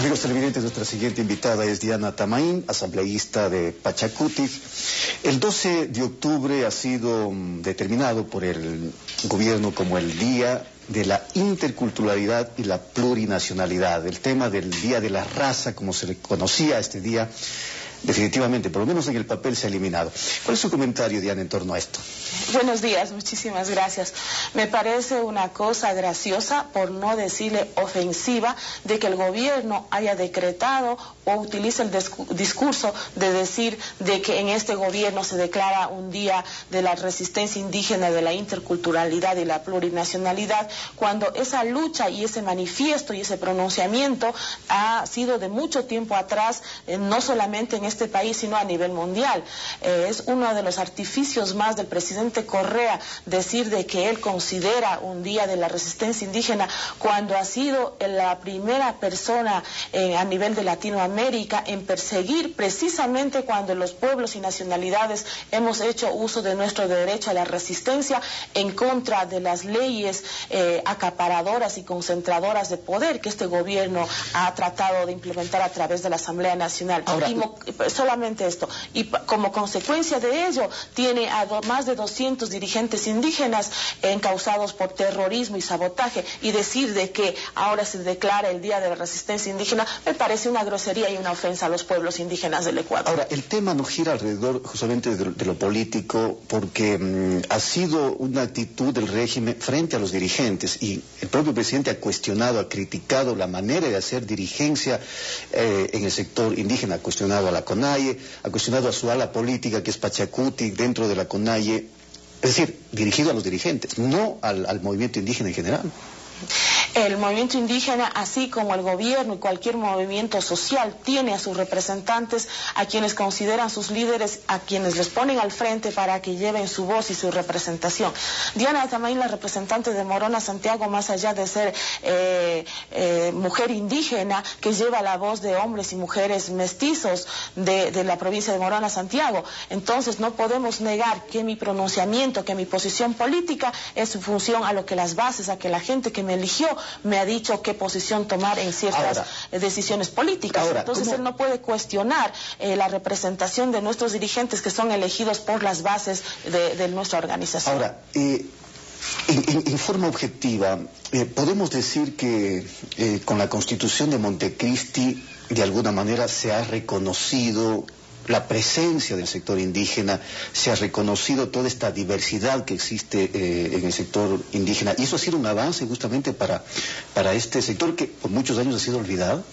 Amigos televidentes, nuestra siguiente invitada es Diana Tamaín, asambleísta de Pachacuti. El 12 de octubre ha sido mm, determinado por el gobierno como el Día de la Interculturalidad y la Plurinacionalidad. El tema del Día de la Raza, como se le conocía este día, definitivamente, por lo menos en el papel, se ha eliminado. ¿Cuál es su comentario, Diana, en torno a esto? Buenos días, muchísimas gracias. Me parece una cosa graciosa, por no decirle ofensiva, de que el gobierno haya decretado o utilice el discurso de decir de que en este gobierno se declara un día de la resistencia indígena, de la interculturalidad y la plurinacionalidad, cuando esa lucha y ese manifiesto y ese pronunciamiento ha sido de mucho tiempo atrás, eh, no solamente en este país, sino a nivel mundial. Eh, es uno de los artificios más del presidente Correa decir de que él considera un día de la resistencia indígena cuando ha sido la primera persona eh, a nivel de Latinoamérica en perseguir precisamente cuando los pueblos y nacionalidades hemos hecho uso de nuestro derecho a la resistencia en contra de las leyes eh, acaparadoras y concentradoras de poder que este gobierno ha tratado de implementar a través de la Asamblea Nacional solamente esto. Y como consecuencia de ello, tiene a más de 200 dirigentes indígenas encausados por terrorismo y sabotaje. Y decir de que ahora se declara el Día de la Resistencia Indígena me parece una grosería y una ofensa a los pueblos indígenas del Ecuador. Ahora, el tema no gira alrededor justamente de, lo político, porque mm, ha sido una actitud del régimen frente a los dirigentes y el propio presidente ha cuestionado, ha criticado la manera de hacer dirigencia eh, en el sector indígena, ha cuestionado a la CONAIE, ha cuestionado a su ala política, que es Pachacuti, dentro de la CONAIE, es decir, dirigido a los dirigentes, no al, al movimiento indígena en general. El movimiento indígena, así como el gobierno y cualquier movimiento social, tiene a sus representantes, a quienes consideran sus líderes, a quienes les ponen al frente para que lleven su voz y su representación. Diana Tamaín, la representante de Morona Santiago, más allá de ser eh, eh, mujer indígena, que lleva la voz de hombres y mujeres mestizos de, de la provincia de Morona Santiago. Entonces, no podemos negar que mi pronunciamiento, que mi posición política es en función a lo que las bases, a que la gente que me eligió me ha dicho qué posición tomar en ciertas eh, decisiones políticas. Entonces él no puede cuestionar eh, la representación de nuestros dirigentes que son elegidos por las bases de, nuestra organización. Ahora, eh, en, forma objetiva, podemos decir que con la constitución de Montecristi, de alguna manera se ha reconocido la presencia del sector indígena, se ha reconocido toda esta diversidad que existe eh, en el sector indígena. Y eso ha sido un avance justamente para, para este sector que por muchos años ha sido olvidado.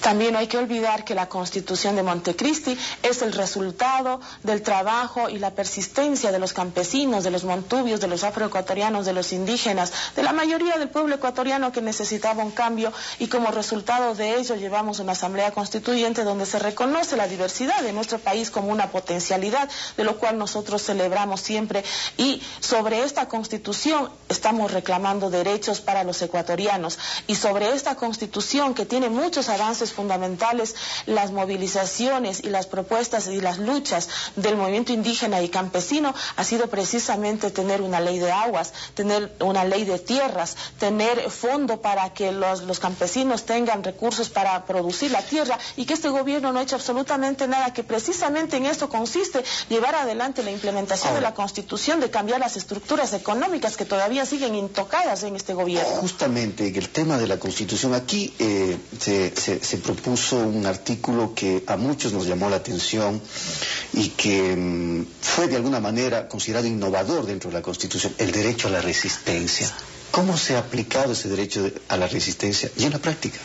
También hay que olvidar que la Constitución de Montecristi es el resultado del trabajo y la persistencia de los campesinos, de los montubios, de los afroecuatorianos, de los indígenas, de la mayoría del pueblo ecuatoriano que necesitaba un cambio y como resultado de ello llevamos una asamblea constituyente donde se reconoce la diversidad de nuestro país como una potencialidad, de lo cual nosotros celebramos siempre. Y sobre esta constitución estamos reclamando derechos para los ecuatorianos. Y sobre esta constitución que tiene muchos avances fundamentales, las movilizaciones y las propuestas y las luchas del movimiento indígena y campesino ha sido precisamente tener una ley de aguas, tener una ley de tierras, tener fondo para que los, los campesinos tengan recursos para producir la tierra y que este gobierno no ha hecho absolutamente nada, que precisamente en esto consiste llevar adelante la implementación de la Constitución, de cambiar las estructuras económicas que todavía siguen intocadas en este gobierno. Justamente el tema de la Constitución aquí eh, se, se propuso un artículo que a muchos nos llamó la atención y que mm, fue de alguna manera considerado innovador dentro de la Constitución, el derecho a la resistencia. ¿Cómo se ha aplicado ese derecho a la resistencia y en la práctica?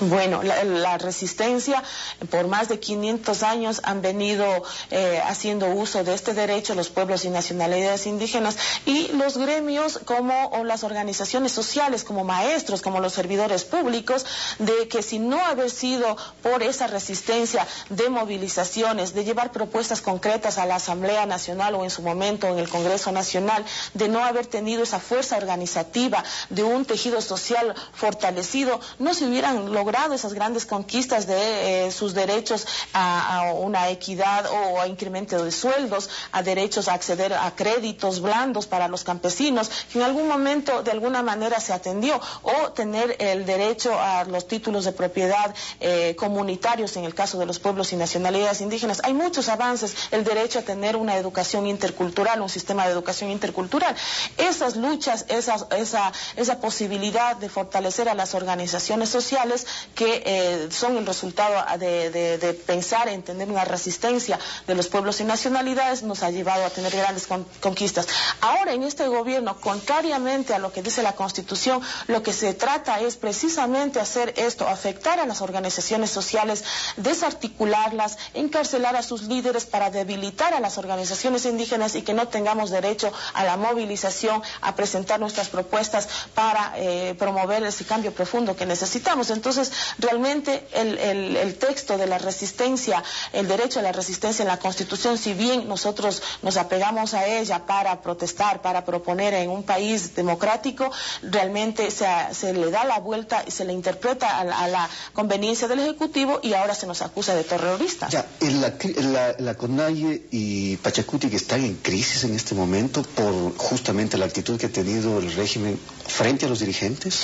Bueno, la, resistencia por más de 500 años han venido eh, haciendo uso de este derecho los pueblos y nacionalidades indígenas y los gremios como o las organizaciones sociales como maestros, como los servidores públicos, de que si no haber sido por esa resistencia de movilizaciones, de llevar propuestas concretas a la Asamblea Nacional o en su momento en el Congreso Nacional, de no haber tenido esa fuerza organizativa de un tejido social fortalecido, no se hubieran logrado logrado esas grandes conquistas de eh, sus derechos a, una equidad o a incremento de sueldos, a derechos a acceder a créditos blandos para los campesinos, que en algún momento de alguna manera se atendió, o tener el derecho a los títulos de propiedad eh, comunitarios en el caso de los pueblos y nacionalidades indígenas. Hay muchos avances, el derecho a tener una educación intercultural, un sistema de educación intercultural. Esas luchas, esa, esa posibilidad de fortalecer a las organizaciones sociales que eh, son el resultado de, pensar en tener una resistencia de los pueblos y nacionalidades nos ha llevado a tener grandes conquistas. Ahora en este gobierno, contrariamente a lo que dice la Constitución, lo que se trata es precisamente hacer esto, afectar a las organizaciones sociales, desarticularlas, encarcelar a sus líderes para debilitar a las organizaciones indígenas y que no tengamos derecho a la movilización, a presentar nuestras propuestas para eh, promover ese cambio profundo que necesitamos. Entonces, realmente el, texto de la resistencia, el derecho a la resistencia en la Constitución, si bien nosotros nos apegamos a ella para protestar, para proponer en un país democrático, realmente se, le da la vuelta y se le interpreta a la, conveniencia del Ejecutivo y ahora se nos acusa de terroristas. Ya, la, la, CONAIE y Pachacuti que están en crisis en este momento por justamente la actitud que ha tenido el régimen frente a los dirigentes.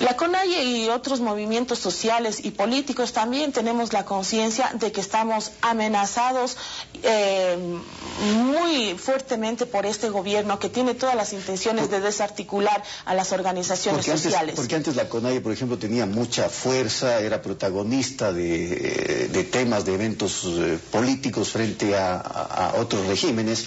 La CONAIE y otros movimientos sociales y políticos también tenemos la conciencia de que estamos amenazados eh, muy fuertemente por este gobierno que tiene todas las intenciones de desarticular a las organizaciones sociales. Porque antes la CONAIE, por ejemplo, tenía mucha fuerza, era protagonista de, temas, de eventos eh, políticos frente a otros regímenes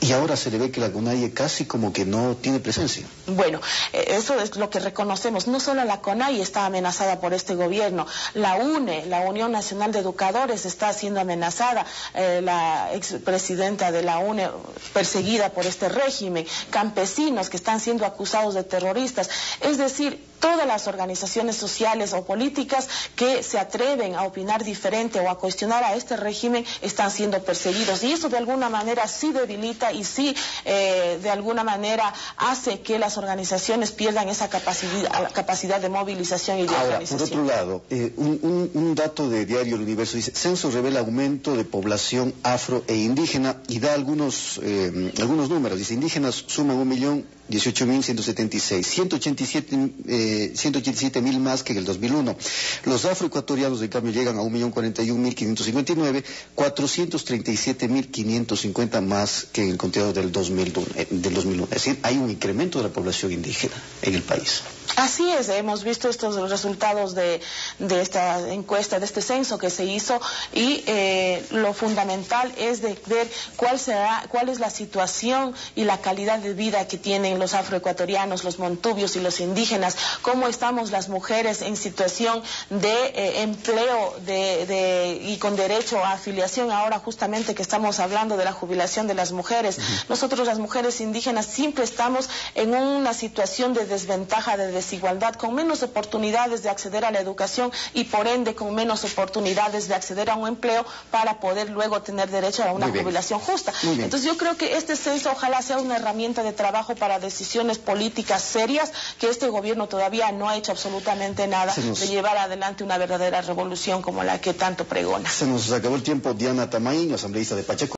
y ahora se le ve que la CONAIE casi como que no tiene presencia. Bueno, eh, eso es lo que reconocemos. No solo la CONAIE está amenazada por este gobierno, la UNE, la Unión Nacional de Educadores, está siendo amenazada, eh, la expresidenta de la UNE perseguida por este régimen, campesinos que están siendo acusados de terroristas. Es decir, todas las organizaciones sociales o políticas que se atreven a opinar diferente o a cuestionar a este régimen están siendo perseguidos. Y eso de alguna manera sí debilita y sí eh, de alguna manera hace que las organizaciones pierdan esa capacidad, capacidad de movilización y de Ahora, Por otro lado, eh, un, dato de Diario El Universo dice, censo revela aumento de población afro e indígena y da algunos, eh, algunos números. Dice, indígenas suman un millón 18.176, 187 187 mil más que en el 2001. Los afroecuatorianos, en cambio, llegan a 1.041.559, 437.550 más que en el conteo del 2001, eh, del 2001. Es decir, hay un incremento de la población indígena en el país. Así es, hemos visto estos resultados de, esta encuesta, de este censo que se hizo y eh, lo fundamental es de ver cuál será, cuál es la situación y la calidad de vida que tienen los afroecuatorianos, los montubios y los indígenas, cómo estamos las mujeres en situación de eh, empleo y con derecho a afiliación, ahora justamente que estamos hablando de la jubilación de las mujeres. Nosotros las mujeres indígenas siempre estamos en una situación de desventaja, de desigualdad, con menos oportunidades de acceder a la educación y por ende con menos oportunidades de acceder a un empleo para poder luego tener derecho a una jubilación justa. Entonces yo creo que este censo ojalá sea una herramienta de trabajo para decisiones políticas serias que este gobierno todavía no ha hecho absolutamente nada de llevar adelante una verdadera revolución como la que tanto pregona. Se nos acabó el tiempo. Diana Tamaín, asambleísta de Pacheco.